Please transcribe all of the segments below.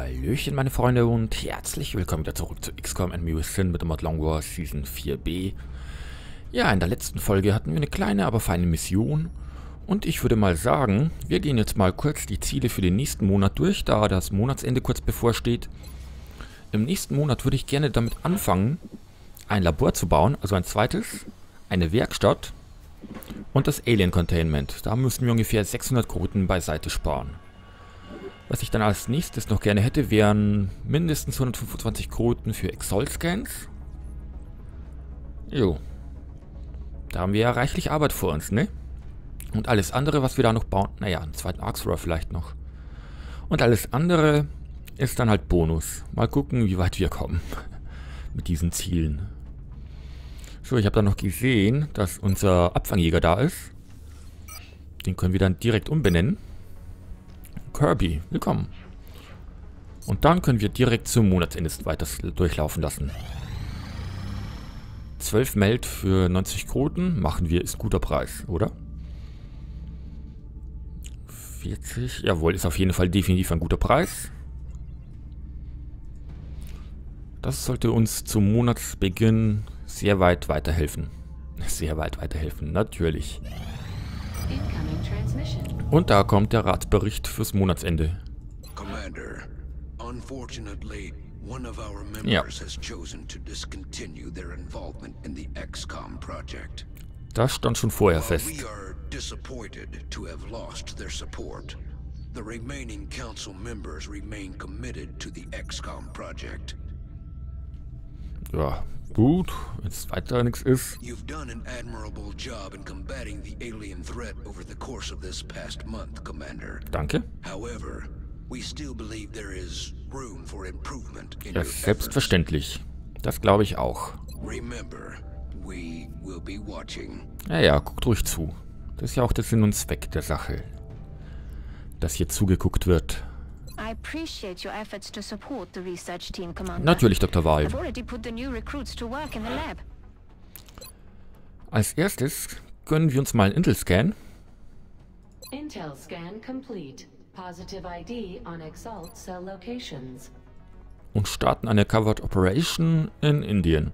Hallöchen meine Freunde und herzlich willkommen wieder zurück zu XCOM Enemy Within mit der Mod Long War Season 4b. Ja, in der letzten Folge hatten wir eine kleine, aber feine Mission. Und ich würde mal sagen, wir gehen jetzt mal kurz die Ziele für den nächsten Monat durch, da das Monatsende kurz bevorsteht. Im nächsten Monat würde ich gerne damit anfangen, ein Labor zu bauen, also ein zweites, eine Werkstatt und das Alien Containment. Da müssen wir ungefähr 600 Kroten beiseite sparen. Was ich dann als nächstes noch gerne hätte, wären mindestens 125 Kroten für Exol-Scans. Jo. Da haben wir ja reichlich Arbeit vor uns, ne? Und alles andere, was wir da noch bauen, naja, einen zweiten Arxrohr vielleicht noch. Und alles andere ist dann halt Bonus. Mal gucken, wie weit wir kommen mit diesen Zielen. So, ich habe dann noch gesehen, dass unser Abfangjäger da ist. Den können wir dann direkt umbenennen. Kirby, willkommen. Und dann können wir direkt zum Monatsende weiter durchlaufen lassen. 12 Meld für 90 Kroten machen wir, ist guter Preis, oder? 40, jawohl, ist auf jeden Fall definitiv ein guter Preis. Das sollte uns zum Monatsbeginn sehr weit weiterhelfen. Sehr weit weiterhelfen, natürlich. Und da kommt der Ratsbericht fürs Monatsende. Ja. Das stand schon vorher fest. The remaining council members remain committed to the XCOM project. Ja, Gut, wenn es weiter nichts ist. You've done an admirable job in combating the alien threat over the course of this past month, Commander. Danke. However, we still believe there is room for improvement in ja, selbstverständlich. Das glaube ich auch. Remember, we will be watching. Ja, ja, guckt ruhig zu. Das ist ja auch der Sinn und Zweck der Sache. Dass hier zugeguckt wird. Natürlich, Dr. Wahl. Als erstes gönnen wir uns mal einen Intel-Scan. Intel Scan complete. Positive ID on Exalt Cell Locations. Und starten eine Covered Operation in Indien.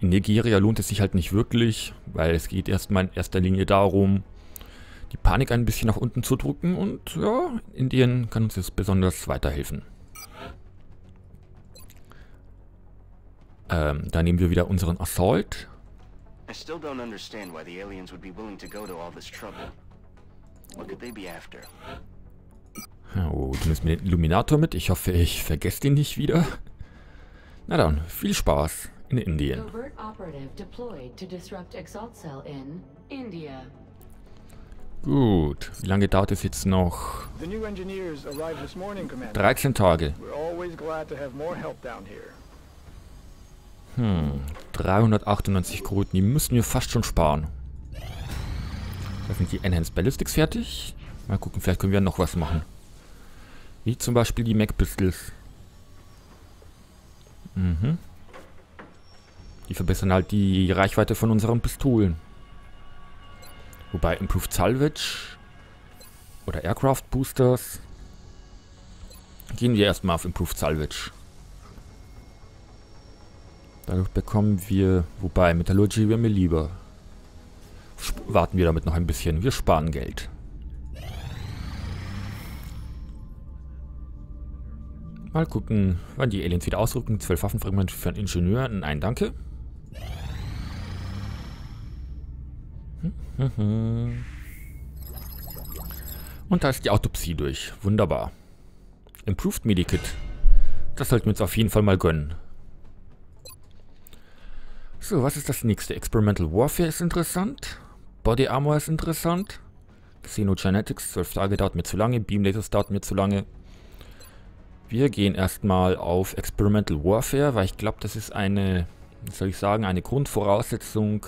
In Nigeria lohnt es sich halt nicht wirklich, weil es geht erstmal in erster Linie darum, die Panik ein bisschen nach unten zu drücken und ja, Indien kann uns jetzt besonders weiterhelfen. Ähm, da nehmen wir wieder unseren Assault. I still don't understand why the aliens would be willing to go to all this trouble. What could they be after? Oh, du nimmst mir den Illuminator mit. Ich hoffe, ich vergesse den nicht wieder. Na dann, viel Spaß in Indien. Covert operative deployed to disrupt Exalt Cell in India. Gut. Wie lange dauert es jetzt noch? 13 Tage. Hm, 398 Kruten, die müssen wir fast schon sparen. Da sind die Enhanced Ballistics fertig. Mal gucken, vielleicht können wir noch was machen. Wie zum Beispiel die Mac Pistols. Mhm. Die verbessern halt die Reichweite von unseren Pistolen. Wobei Improved Salvage oder Aircraft Boosters gehen wir erstmal auf Improved Salvage. Dadurch bekommen wir, wobei Metallurgy wäre mir lieber. Sp warten wir damit noch ein bisschen. Wir sparen Geld. Mal gucken, wann die Aliens wieder ausrücken. 12 Waffenfragmente für einen Ingenieur. Nein, danke. Und da ist die Autopsie durch. Wunderbar. Improved Medikit. Das sollten wir uns auf jeden Fall mal gönnen. So, was ist das nächste? Experimental Warfare ist interessant. Body Armor ist interessant. Xenogenetics, 12 Tage dauert mir zu lange. Beam Lasers dauert mir zu lange. Wir gehen erstmal auf Experimental Warfare, weil ich glaube, das ist eine, soll ich sagen, eine Grundvoraussetzung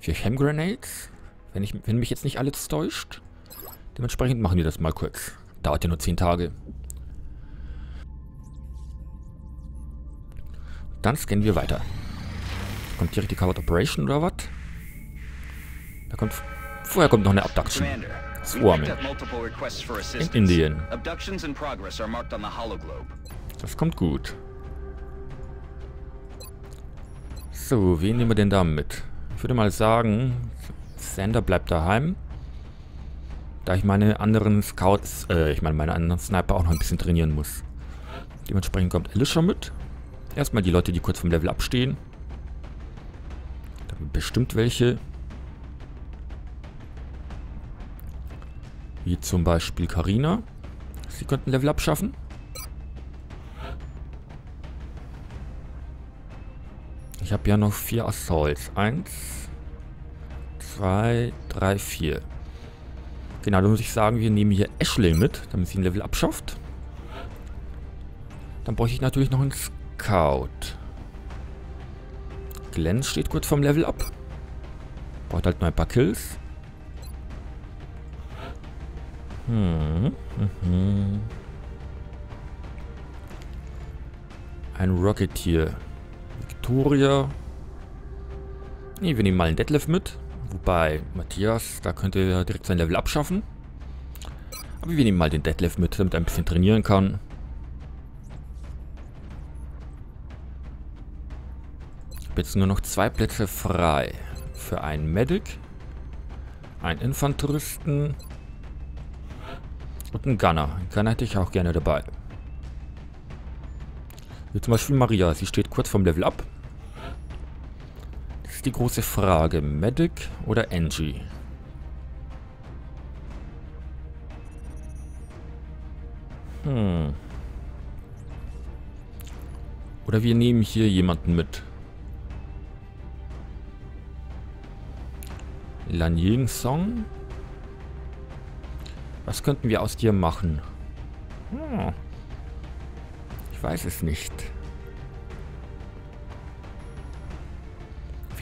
für Chemgrenades. Wenn, ich, wenn mich jetzt nicht alles täuscht. Dementsprechend machen wir das mal kurz. Dauert ja nur 10 Tage. Dann scannen wir weiter. Kommt direkt die Covered Operation oder was? Da kommt... Vorher kommt noch eine Abduction. Swarming. In Indien. Das kommt gut. So, wen nehmen wir denn da mit? Ich würde mal sagen, Sander bleibt daheim. Da ich meine anderen Scouts, äh, ich meine meine anderen Sniper auch noch ein bisschen trainieren muss. Dementsprechend kommt Alicia mit. Erstmal die Leute, die kurz vom Level abstehen. Da bestimmt welche. Wie zum Beispiel Karina. Sie könnten Level abschaffen. Ich habe ja noch vier Assaults. Eins, zwei, drei, vier. Genau, da muss ich sagen, wir nehmen hier Ashley mit, damit sie ein Level abschafft. Dann brauche ich natürlich noch einen Scout. Glenn steht kurz vom Level ab. Braucht halt noch ein paar Kills. Hm. Mhm. Ein Rocketeer. Victoria. Nee, wir nehmen mal einen Detlef mit. Wobei, Matthias, da könnte er direkt sein Level abschaffen. Aber wir nehmen mal den Detlef mit, damit er ein bisschen trainieren kann. Ich habe jetzt nur noch zwei Plätze frei. Für einen Medic, einen Infanteristen und einen Gunner. Einen Gunner hätte ich auch gerne dabei. Wie zum Beispiel Maria. Sie steht kurz vom Level ab. Ist die große Frage. Medic oder Angie? Hm. Oder wir nehmen hier jemanden mit. Lan Ying Song? Was könnten wir aus dir machen? Hm. Ich weiß es nicht.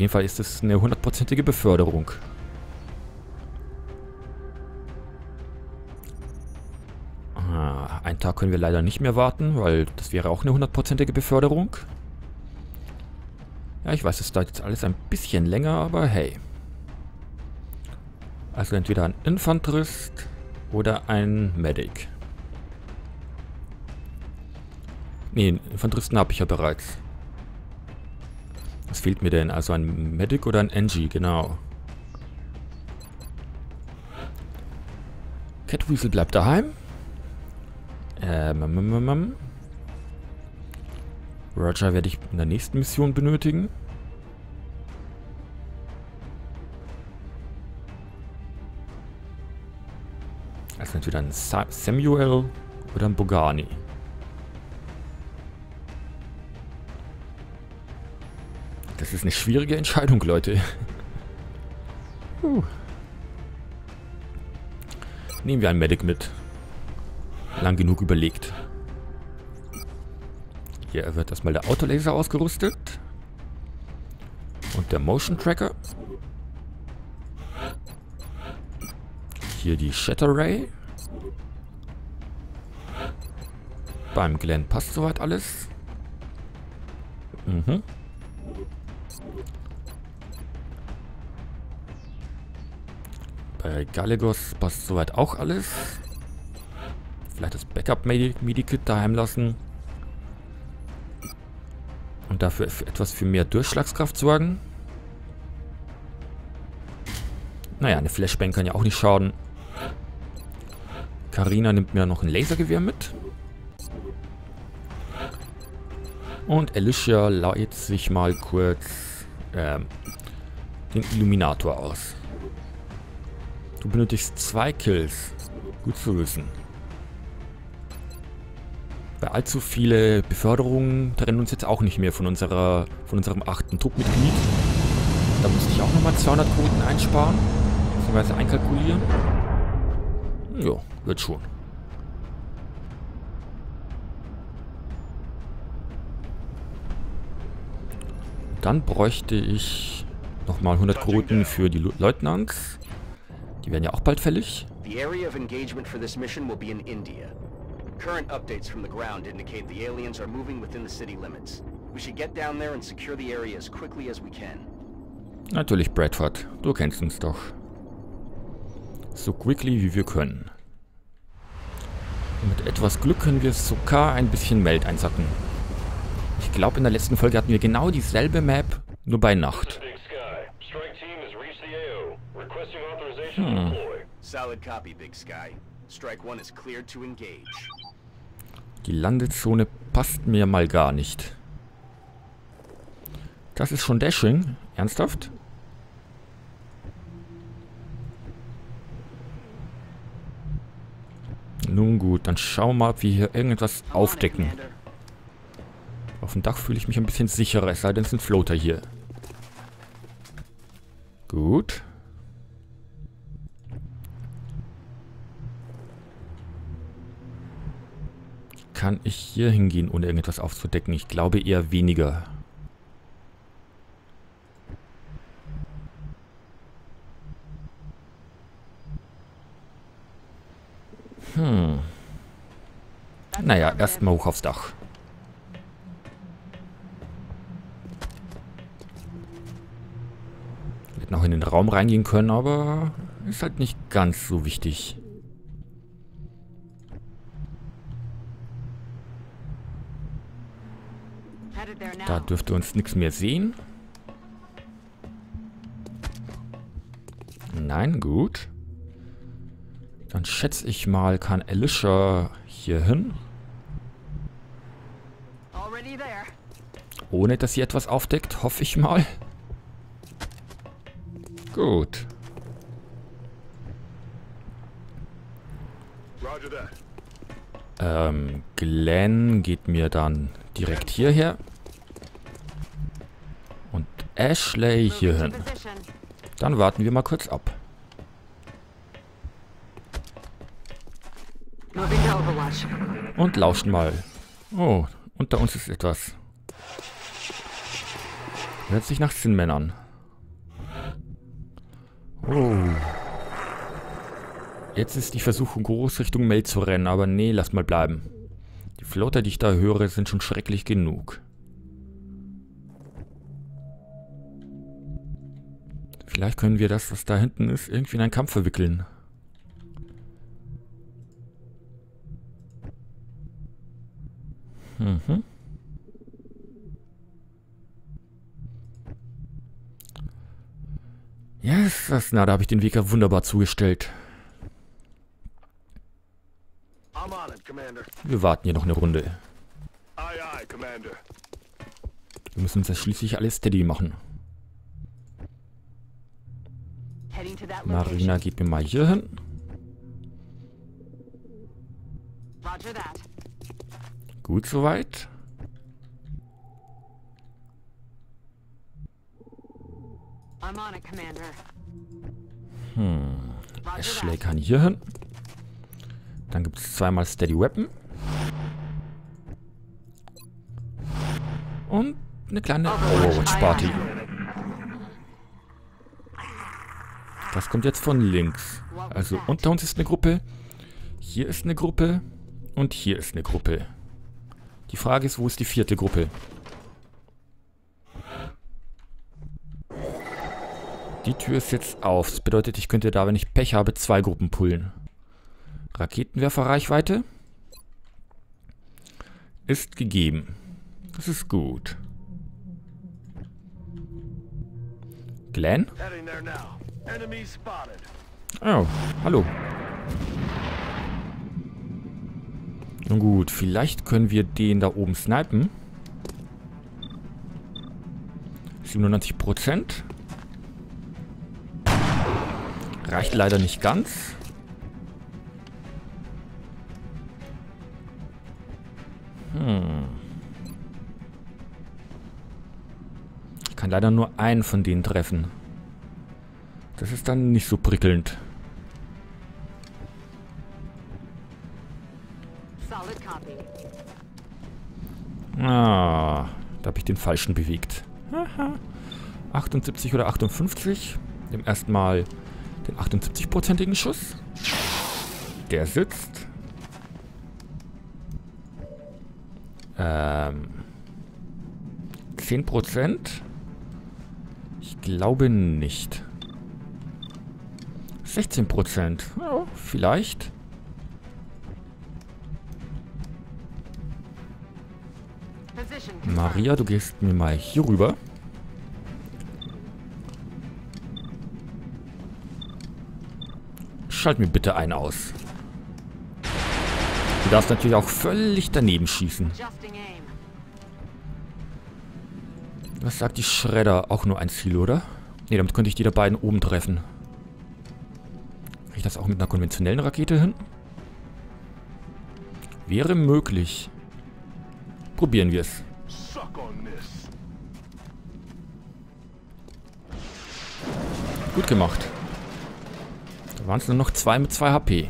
Jeden Fall ist es eine hundertprozentige Beförderung. Ah, einen Tag können wir leider nicht mehr warten, weil das wäre auch eine hundertprozentige Beförderung. Ja, ich weiß, es dauert jetzt alles ein bisschen länger, aber hey. Also entweder ein Infanterist oder ein Medic. Ne, Infanteristen habe ich ja bereits. Was fehlt mir denn? Also ein Medic oder ein Engie, genau. Catweasel bleibt daheim. Ähm, ähm, ähm, ähm. Roger werde ich in der nächsten Mission benötigen. Also entweder ein Sa Samuel oder ein Bogani. Das ist eine schwierige Entscheidung, Leute. Puh. Nehmen wir einen Medic mit. Lang genug überlegt. Hier wird erstmal der Autolaser ausgerüstet. Und der Motion Tracker. Hier die Shatter Ray. Beim Glenn passt soweit alles. Mhm. Bei Gallegos passt soweit auch alles. Vielleicht das Backup-Medikit daheim lassen. Und dafür etwas für mehr Durchschlagskraft sorgen. Naja, eine Flashbang kann ja auch nicht schaden. Karina nimmt mir noch ein Lasergewehr mit. Und Alicia leiht sich mal kurz ähm, den Illuminator aus. Du benötigst zwei Kills. Gut zu wissen. Bei allzu viele Beförderungen trennen uns jetzt auch nicht mehr von unserer von unserem achten Truppmitglied. Da müsste ich auch nochmal 200 Quoten einsparen. Beziehungsweise einkalkulieren. Jo, wird schon. Dann bräuchte ich nochmal 100 Quoten für die Leutnants. Die werden ja auch bald fällig. The area of engagement for this mission will be in India. Current updates from the ground indicate the aliens are moving within the city limits. We should get down there and secure the area as quickly as we can. Natürlich, Bradford. Du kennst uns doch. So quickly wie wir können. Und mit etwas Glück können wir sogar ein bisschen Meld einsacken. Ich glaube, in der letzten Folge hatten wir genau dieselbe Map, nur bei Nacht. Hm. Die Landezone passt mir mal gar nicht. Das ist schon Dashing? Ernsthaft? Nun gut, dann schauen wir mal, ob wir hier irgendetwas aufdecken. Auf dem Dach fühle ich mich ein bisschen sicherer, es sei denn, es sind Floater hier. Gut. Kann ich hier hingehen, ohne irgendetwas aufzudecken? Ich glaube eher weniger. Hm. Naja, erstmal hoch aufs Dach. Hätten auch in den Raum reingehen können, aber ist halt nicht ganz so wichtig. Da dürfte uns nichts mehr sehen. Nein, gut. Dann schätze ich mal, kann Alicia hier hin. Ohne, dass sie etwas aufdeckt, hoffe ich mal. Gut. Ähm, Glenn geht mir dann direkt hierher. Und Ashley hierhin. Dann warten wir mal kurz ab. Und lauschen mal. Oh, unter uns ist etwas. Hört sich nach Sinnmen an. Oh. Jetzt ist die Versuchung groß, Richtung Mel zu rennen, aber nee, lass mal bleiben. Die Flotter, die ich da höre, sind schon schrecklich genug. Vielleicht können wir das, was da hinten ist, irgendwie in einen Kampf verwickeln. Mhm. Yes, das, na, da habe ich den Weg ja wunderbar zugestellt. Wir warten hier noch eine Runde. Wir müssen uns ja schließlich alles steady machen. Marina, gib mir mal hier hin. Gut soweit. Hm. Ashley kann hier hin. Dann gibt es zweimal Steady Weapon. Und eine kleine Overwatch Party. Das kommt jetzt von links. Also unter uns ist eine Gruppe. Hier ist eine Gruppe. Und hier ist eine Gruppe. Die Frage ist, wo ist die vierte Gruppe? Die Tür ist jetzt auf. Das bedeutet, ich könnte da, wenn ich Pech habe, zwei Gruppen pullen. Raketenwerferreichweite ist gegeben. Das ist gut. Glenn? Oh, hallo. Nun gut, vielleicht können wir den da oben snipen. 97 Prozent. Reicht leider nicht ganz. Hm. Ich kann leider nur einen von denen treffen. Das ist dann nicht so prickelnd. Ah, da habe ich den falschen bewegt. 78 oder 58. Dem ersten Mal den 78-prozentigen Schuss. Der sitzt. Ähm. 10% Ich glaube nicht. 16 Prozent. Ja, vielleicht. Maria, du gehst mir mal hier rüber. Schalt mir bitte einen aus. Du darfst natürlich auch völlig daneben schießen. Was sagt die Schredder? Auch nur ein Ziel, oder? Ne, damit könnte ich die da beiden oben treffen. Kriege ich das auch mit einer konventionellen Rakete hin? Wäre möglich. Probieren wir es. Gut gemacht. Waren es nur noch zwei mit zwei HP.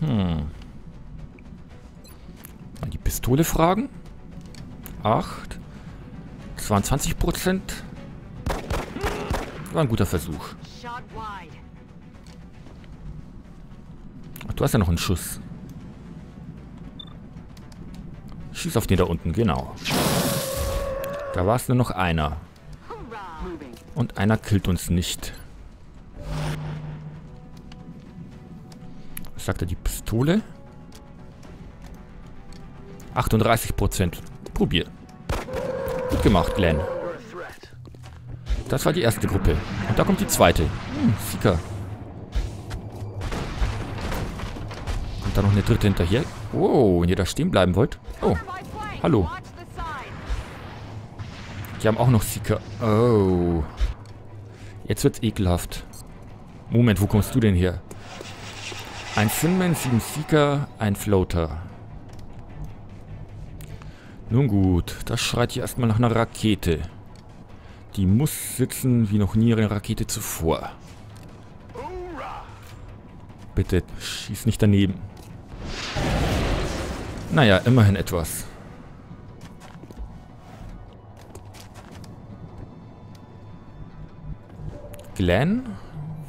Hm. Die Pistole fragen. 8. 22 Prozent. War ein guter Versuch. Ach, du hast ja noch einen Schuss. Schieß auf den da unten, genau. Da war es nur noch einer. Und einer killt uns nicht. Was sagt er, die Pistole? 38 Prozent. Probier. Gut gemacht, Glenn. Das war die erste Gruppe. Und da kommt die zweite. Hm, Sika. Kommt da noch eine dritte hinterher? Oh, wenn ihr da stehen bleiben wollt. Oh, hallo. Die haben auch noch Seeker. Oh. Jetzt wird's ekelhaft. Moment, wo kommst du denn her? Ein Sinman, sieben Seeker, ein Floater. Nun gut, das schreit hier erstmal nach einer Rakete. Die muss sitzen wie noch nie eine Rakete zuvor. Bitte, schieß nicht daneben. Naja, immerhin etwas. Glenn?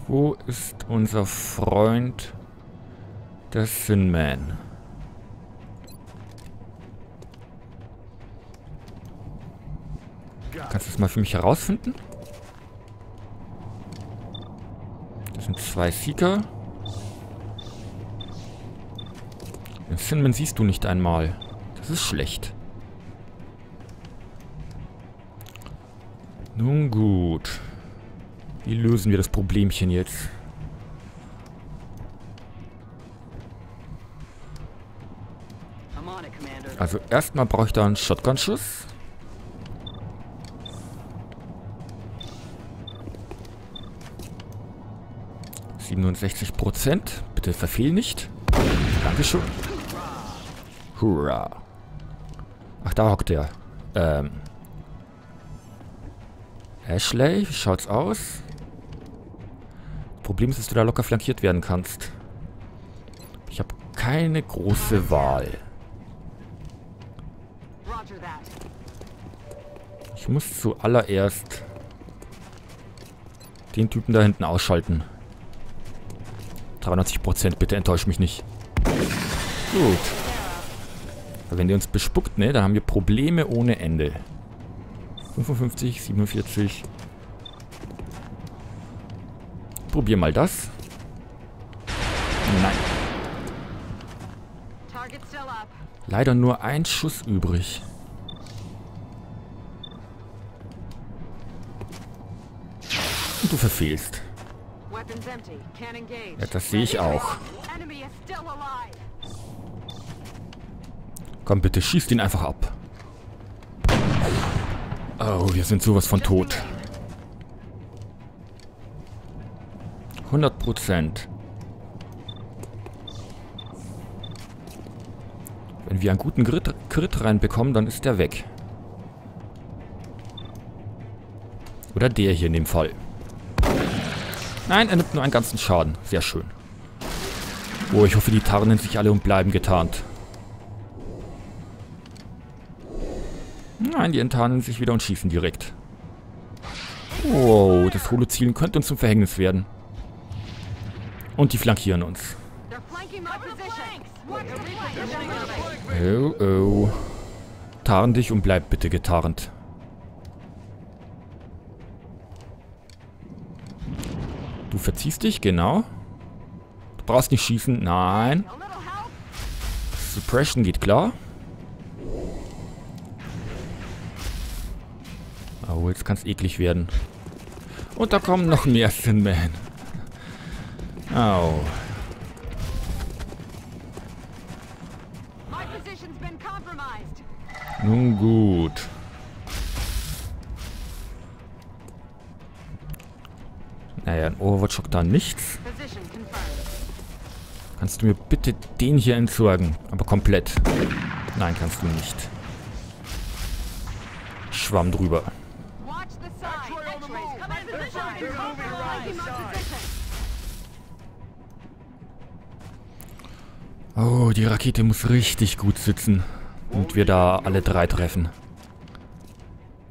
Wo ist unser Freund, der Sinman? Kannst du das mal für mich herausfinden? Das sind zwei Seeker. Den Sinman siehst du nicht einmal. Das ist schlecht. Nun gut. Wie lösen wir das Problemchen jetzt? Also erstmal brauche ich da einen Shotgun-Schuss. Prozent. Bitte verfehl nicht. Dankeschön. Hurra. Ach, da hockt er. Ähm. Ashley, wie schaut's aus? Problem ist, dass du da locker flankiert werden kannst. Ich habe keine große Wahl. Ich muss zuallererst den Typen da hinten ausschalten. 93%, bitte enttäusch mich nicht. Gut. Wenn der uns bespuckt, ne, dann haben wir Probleme ohne Ende. 55, 47. Probier mal das. Nein. Leider nur ein Schuss übrig. Und du verfehlst. Ja, das sehe ich auch. Komm bitte, schießt ihn einfach ab. Oh, wir sind sowas von tot. 100 Prozent. Wenn wir einen guten Crit, Crit reinbekommen, dann ist der weg. Oder der hier in dem Fall. Nein, er nimmt nur einen ganzen Schaden. Sehr schön. Oh, ich hoffe, die tarnen sich alle und bleiben getarnt. Nein, die enttarnen sich wieder und schießen direkt. Wow, das Holo-Zielen könnte uns zum Verhängnis werden. Und die flankieren uns. Oh, oh. Tarn dich und bleib bitte getarnt. verziehst dich, genau. Du brauchst nicht schießen. Nein. Suppression geht klar. Oh, jetzt kann es eklig werden. Und da kommen noch mehr Sin Man. Au. Nun gut. Naja, in Overwatch schockt da nichts. Kannst du mir bitte den hier entsorgen? Aber komplett. Nein, kannst du nicht. Schwamm drüber. Oh, die Rakete muss richtig gut sitzen. Und wir da alle drei treffen.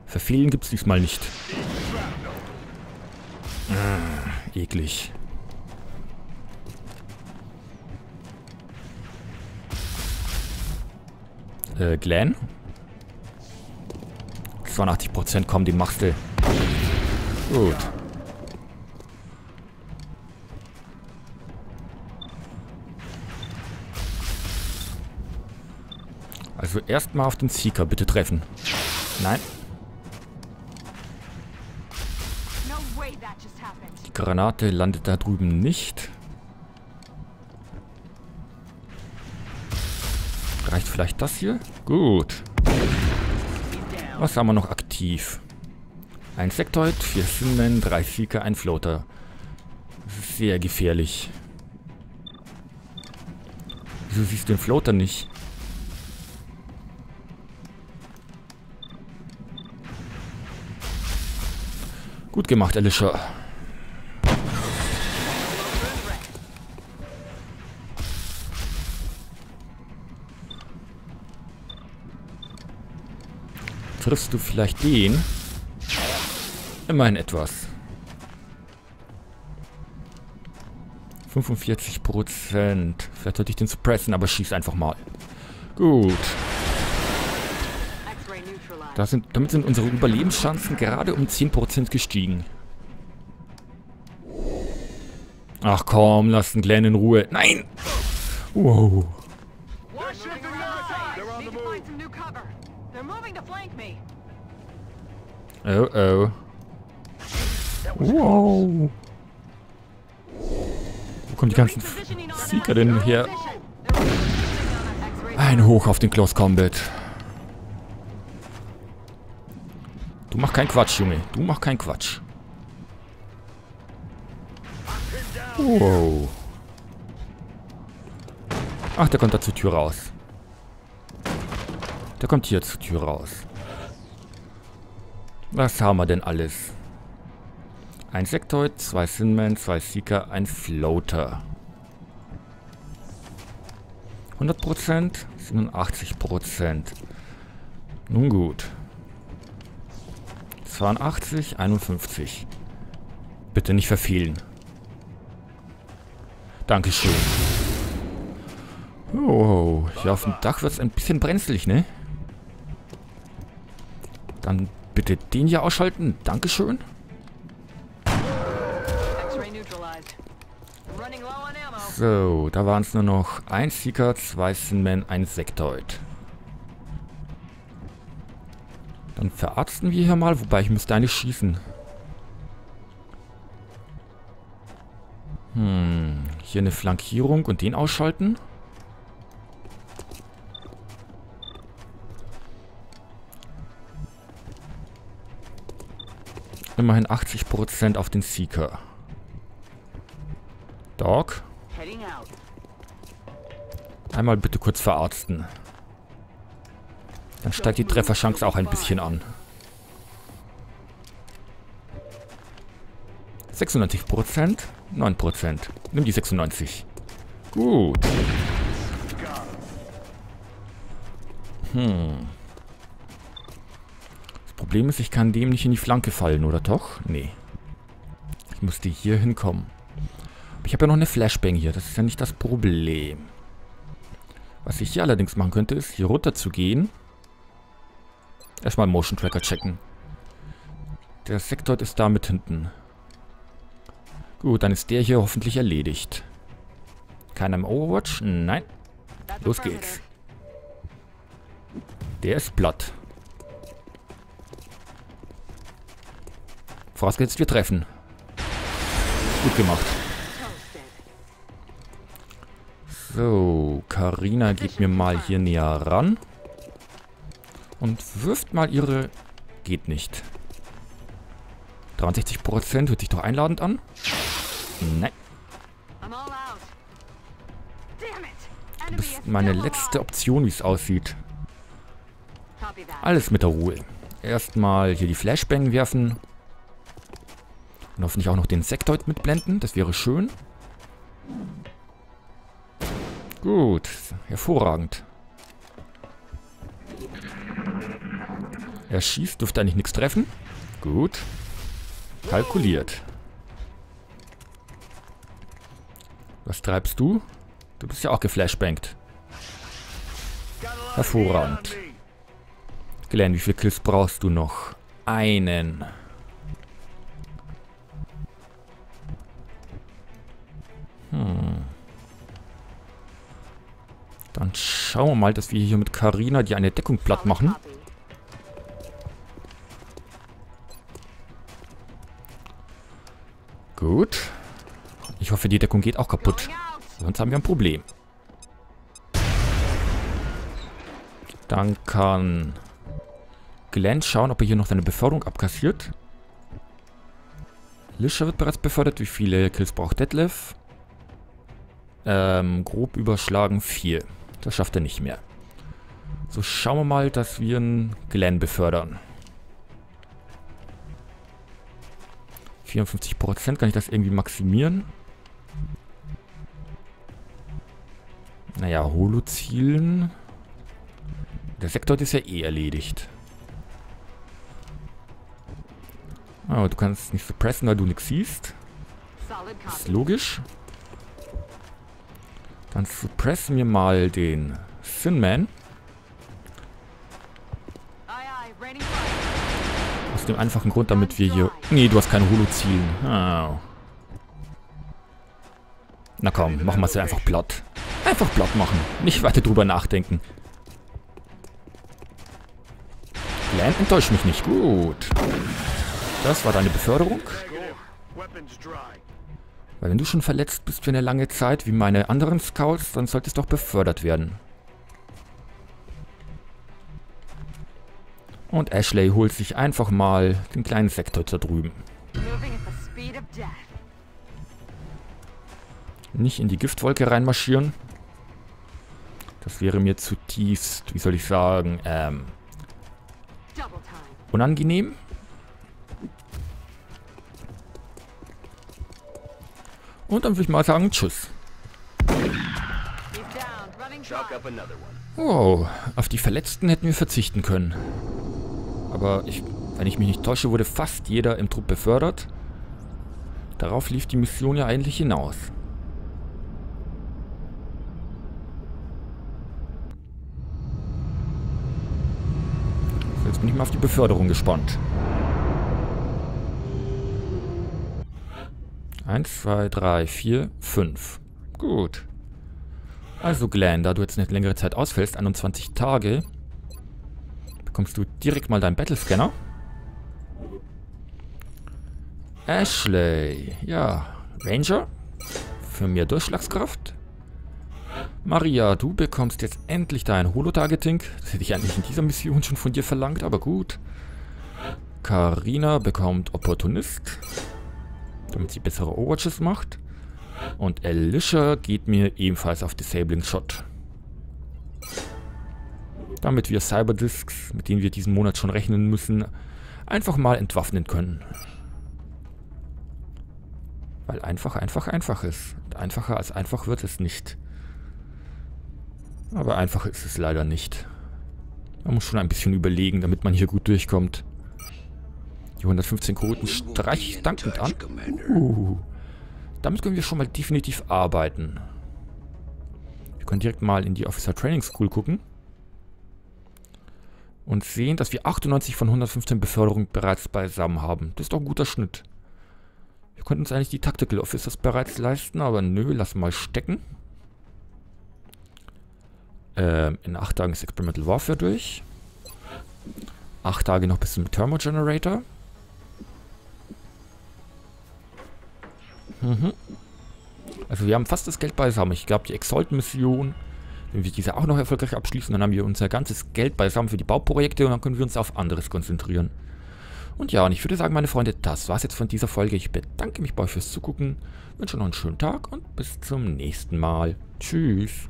Verfehlen gibt's diesmal nicht. Ah, eklig. Äh, Glenn? 82% kommen, die machst du. Gut. Also erstmal auf den Seeker bitte treffen. Nein. Die Granate landet da drüben nicht. Reicht vielleicht das hier? Gut. Was haben wir noch aktiv? Ein Sektoid, vier Sinmen, drei Seeker, ein Floater. Sehr gefährlich. Wieso siehst du den Floater nicht? Gut gemacht, Alicia. Triffst du vielleicht den? Immerhin etwas. 45 Prozent. Vielleicht sollte ich den suppressen, aber schieß einfach mal. Gut. Sind, damit sind unsere Überlebenschancen gerade um 10% gestiegen. Ach komm, lass den Glenn in Ruhe. Nein! Wow. Oh oh. Wow. Wo kommen die ganzen Sieger denn her? Ein Hoch auf den Close Combat. Mach keinen Quatsch, Junge. Du mach keinen Quatsch. Wow. Ach, der kommt da zur Tür raus. Der kommt hier zur Tür raus. Was haben wir denn alles? Ein Sektoid, zwei Sinman, zwei Seeker, ein Floater. 100%, 87%. Nun gut. 82, 51. Bitte nicht verfehlen. Dankeschön. Oh, hier auf dem Dach wird es ein bisschen brenzlig, ne? Dann bitte den hier ausschalten. Dankeschön. So, da waren es nur noch ein Seeker, zwei Sinman, ein Sektoid. Dann verarzten wir hier mal, wobei ich müsste eigentlich schießen. Hm, hier eine Flankierung und den ausschalten. Immerhin 80% auf den Seeker. Dog. Einmal bitte kurz verarzten. Dann steigt die Trefferchance auch ein bisschen an. 96 Prozent, 9 Prozent. Nimm die 96. Gut. Hm. Das Problem ist, ich kann dem nicht in die Flanke fallen, oder doch? Nee. Ich musste hier hinkommen. Ich habe ja noch eine Flashbang hier. Das ist ja nicht das Problem. Was ich hier allerdings machen könnte, ist hier runter zu gehen Erstmal Motion Tracker checken. Der Sektor ist da mit hinten. Gut, dann ist der hier hoffentlich erledigt. Keiner im Overwatch? Nein. Los geht's. Der ist platt. Vorausgesetzt, wir treffen. Gut gemacht. So, Karina geht mir mal hier näher ran. Und wirft mal ihre... Geht nicht. 63% hört sich doch einladend an. Nein. Du bist meine letzte Option, wie es aussieht. Alles mit der Ruhe. Erstmal hier die Flashbang werfen. Und hoffentlich auch noch den Sektoid mitblenden. Das wäre schön. Gut. Hervorragend. Er schießt, dürfte eigentlich nichts treffen. Gut. Kalkuliert. Was treibst du? Du bist ja auch geflashbangt. Hervorragend. Glenn, wie viele Kills brauchst du noch? Einen. Hm. Dann schauen wir mal, dass wir hier mit Karina die eine Deckung platt machen. Gut. Ich hoffe, die Deckung geht auch kaputt. Sonst haben wir ein Problem. Dann kann Glenn schauen, ob er hier noch seine Beförderung abkassiert. Lisha wird bereits befördert. Wie viele Kills braucht Detlef? Ähm, grob überschlagen 4. Das schafft er nicht mehr. So, schauen wir mal, dass wir einen Glenn befördern. 54% kann ich das irgendwie maximieren. Naja, Holo-Zielen. Der Sektor ist ja eh erledigt. Aber du kannst nicht suppressen, weil du nichts siehst. Ist logisch. Dann suppressen wir mal den Sinman. Aus dem einfachen Grund, damit wir hier... Nee, du hast keine Holo-Zielen. Oh. Na komm, machen wir es einfach platt. Einfach platt machen. Nicht weiter drüber nachdenken. Glenn, enttäuscht mich nicht. Gut. Das war deine Beförderung. Weil wenn du schon verletzt bist für eine lange Zeit, wie meine anderen Scouts, dann solltest du doch befördert werden. Und Ashley holt sich einfach mal den kleinen Sektor da drüben. Nicht in die Giftwolke reinmarschieren. Das wäre mir zutiefst, wie soll ich sagen, ähm, unangenehm. Und dann würde ich mal sagen, tschüss. Wow, auf die Verletzten hätten wir verzichten können. Aber ich, wenn ich mich nicht täusche, wurde fast jeder im Trupp befördert. Darauf lief die Mission ja eigentlich hinaus. Jetzt bin ich mal auf die Beförderung gespannt. Eins, zwei, drei, vier, fünf. Gut. Also Glenn, da du jetzt eine längere Zeit ausfällst, 21 Tage, bekommst du direkt mal deinen Battlescanner. Ashley, ja, Ranger, für mehr Durchschlagskraft. Maria, du bekommst jetzt endlich dein Holo-Targeting. Das hätte ich eigentlich in dieser Mission schon von dir verlangt, aber gut. Karina bekommt Opportunist damit sie bessere Overwatches macht. Und Alicia geht mir ebenfalls auf Disabling Shot. Damit wir Cyberdisks, mit denen wir diesen Monat schon rechnen müssen, einfach mal entwaffnen können. Weil einfach, einfach, einfach ist. Und einfacher als einfach wird es nicht. Aber einfach ist es leider nicht. Man muss schon ein bisschen überlegen, damit man hier gut durchkommt. Die 115 Quoten streiche ich dankend an. Uh, damit können wir schon mal definitiv arbeiten. Wir können direkt mal in die Officer Training School gucken. Und sehen, dass wir 98 von 115 Beförderungen bereits beisammen haben. Das ist doch ein guter Schnitt. Wir konnten uns eigentlich die Tactical Officers bereits leisten, aber nö, lass mal stecken. Ähm, in acht Tagen ist Experimental Warfare durch. Acht Tage noch bis zum Thermo Generator. Mhm. Also wir haben fast das Geld beisammen. Ich glaube, die Exalt-Mission, wenn wir diese auch noch erfolgreich abschließen, dann haben wir unser ganzes Geld beisammen für die Bauprojekte und dann können wir uns auf anderes konzentrieren. Und ja, und ich würde sagen, meine Freunde, das war's jetzt von dieser Folge. Ich bedanke mich bei euch fürs Zugucken, wünsche noch einen schönen Tag und bis zum nächsten Mal. Tschüss.